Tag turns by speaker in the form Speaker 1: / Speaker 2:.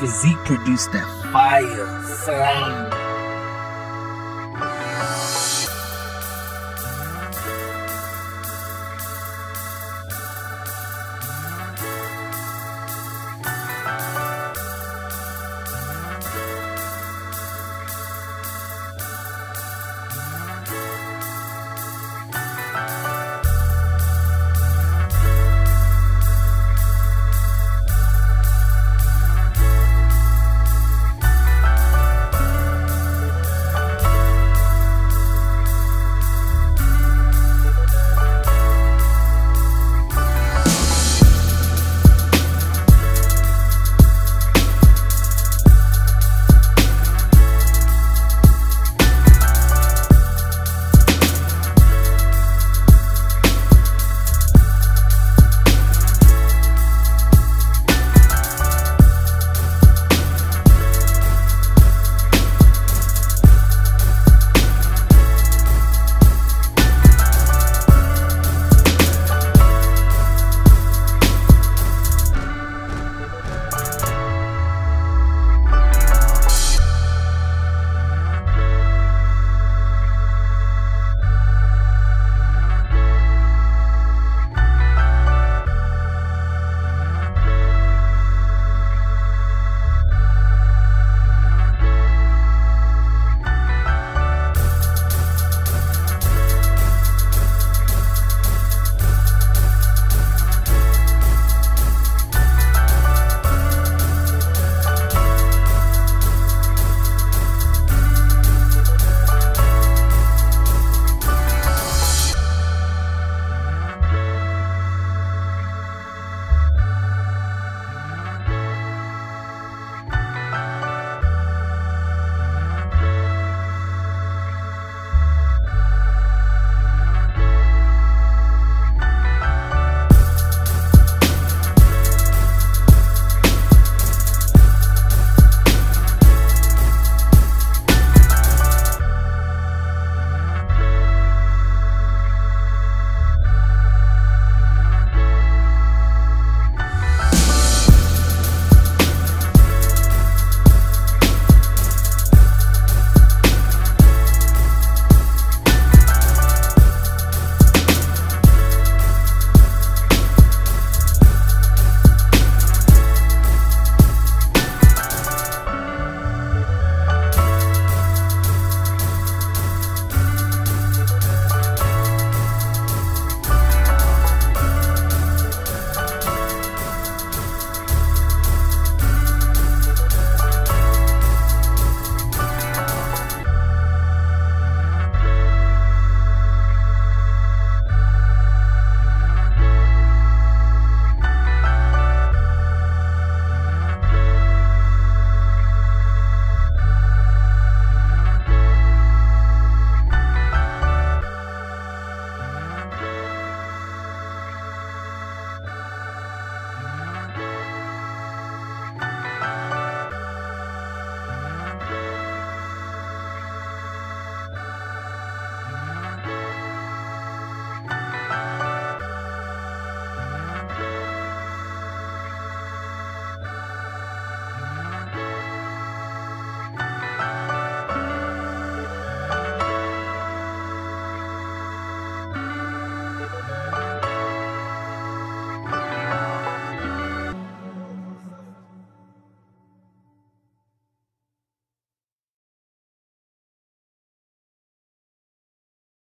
Speaker 1: physique produced that fire, flame,